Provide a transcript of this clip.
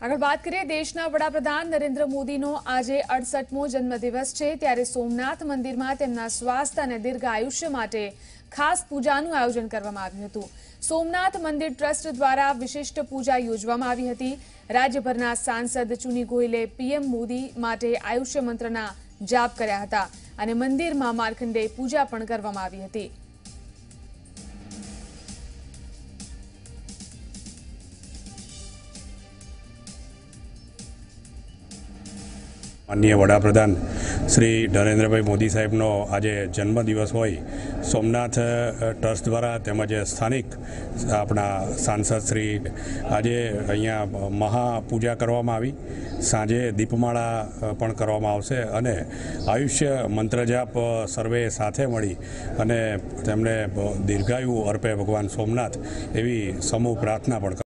આગળ વાત કરીએ, દેશના વડાપ્રધાન નરેન્દ્ર મોદીનો આજે અડસઠમો જન્મદિવસ છે. ત્યારે સોમનાથ મંદિરમાં તેમના સ્વાસ્થ્ય અને દીર્ઘ આયુષ્ય માટે ખાસ પૂજાનું આયોજન કરવામાં આવ્યું હતું. સોમનાથ મંદિર ટ્રસ્ટ દ્વારા વિશિષ્ટ પૂજા યોજવામાં આવી હતી. રાજ્યભરના સાંસદ ચુની ગોયલે પીએમ મોદી માટે આયુષ્ય મંત્રના જાપ કર્યા હતા અને મંદિરમાં માર્કંડે પૂજા પણ કરવામાં આવી હતી. માનનીય વડાપ્રધાન શ્રી નરેન્દ્રભાઈ મોદી સાહેબનો આજે જન્મદિવસ હોય. સોમનાથ ટ્રસ્ટ દ્વારા તેમજ સ્થાનિક આપણા સાંસદ શ્રી આજે અહીંયા મહાપૂજા કરવામાં આવી. સાંજે દીપમાળા પણ કરવામાં આવશે અને આયુષ્ય મંત્રજાપ સર્વે સાથે મળી અને તેમણે દીર્ઘાયુ અર્પે ભગવાન સોમનાથ એવી સમૂહ પ્રાર્થના પણ